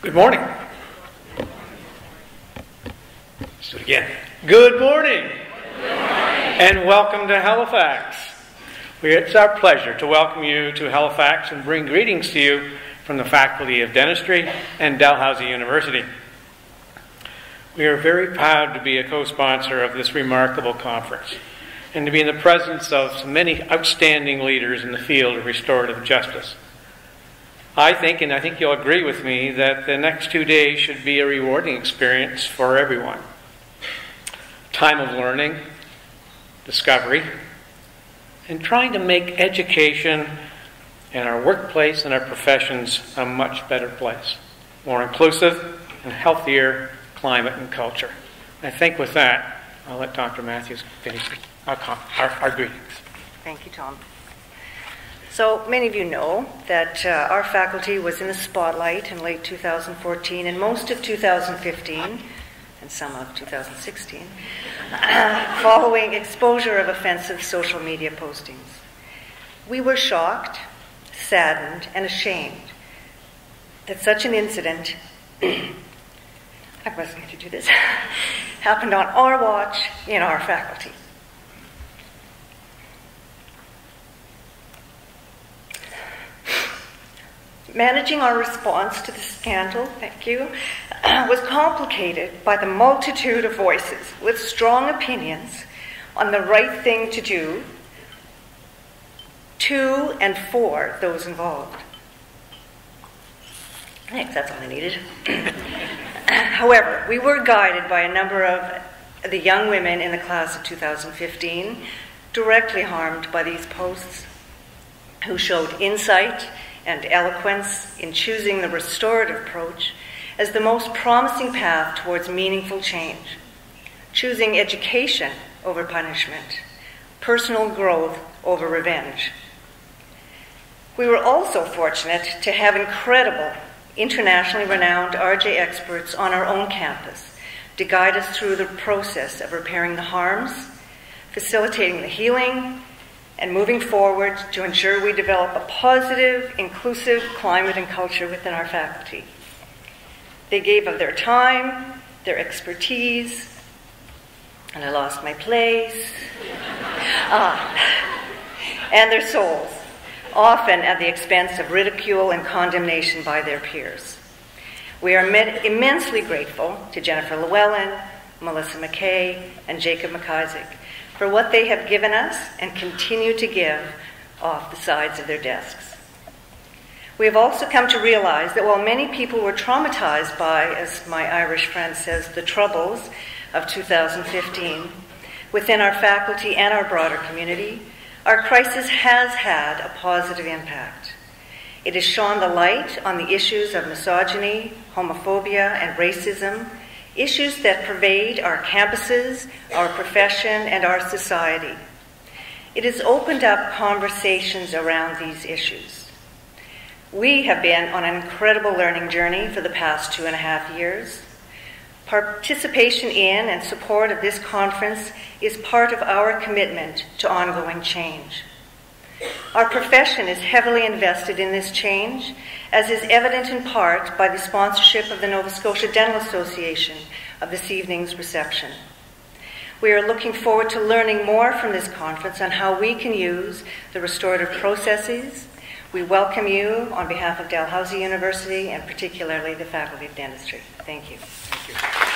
Good morning. Let's do it again. Good morning. Good morning. And welcome to Halifax. It's our pleasure to welcome you to Halifax and bring greetings to you from the Faculty of Dentistry and Dalhousie University. We are very proud to be a co sponsor of this remarkable conference and to be in the presence of many outstanding leaders in the field of restorative justice. I think, and I think you'll agree with me, that the next two days should be a rewarding experience for everyone. Time of learning, discovery, and trying to make education and our workplace and our professions a much better place, more inclusive and healthier climate and culture. I think with that, I'll let Dr. Matthews finish our, our, our greetings. Thank you, Tom. So many of you know that uh, our faculty was in the spotlight in late 2014 and most of 2015 and some of 2016 uh, following exposure of offensive social media postings. We were shocked, saddened, and ashamed that such an incident, I wasn't going to do this, happened on our watch in our faculty. Managing our response to the scandal, thank you, was complicated by the multitude of voices with strong opinions on the right thing to do to and for those involved. Thanks, that's all I needed. However, we were guided by a number of the young women in the class of 2015 directly harmed by these posts who showed insight and eloquence in choosing the restorative approach as the most promising path towards meaningful change, choosing education over punishment, personal growth over revenge. We were also fortunate to have incredible, internationally renowned RJ experts on our own campus to guide us through the process of repairing the harms, facilitating the healing, and moving forward to ensure we develop a positive, inclusive climate and culture within our faculty. They gave of their time, their expertise, and I lost my place, ah, and their souls, often at the expense of ridicule and condemnation by their peers. We are immensely grateful to Jennifer Llewellyn, Melissa McKay, and Jacob McIsaac for what they have given us and continue to give off the sides of their desks. We have also come to realize that while many people were traumatized by, as my Irish friend says, the troubles of 2015, within our faculty and our broader community, our crisis has had a positive impact. It has shone the light on the issues of misogyny, homophobia, and racism issues that pervade our campuses, our profession, and our society. It has opened up conversations around these issues. We have been on an incredible learning journey for the past two and a half years. Participation in and support of this conference is part of our commitment to ongoing change. Our profession is heavily invested in this change, as is evident in part by the sponsorship of the Nova Scotia Dental Association of this evening's reception. We are looking forward to learning more from this conference on how we can use the restorative processes. We welcome you on behalf of Dalhousie University and particularly the Faculty of Dentistry. Thank you. Thank you.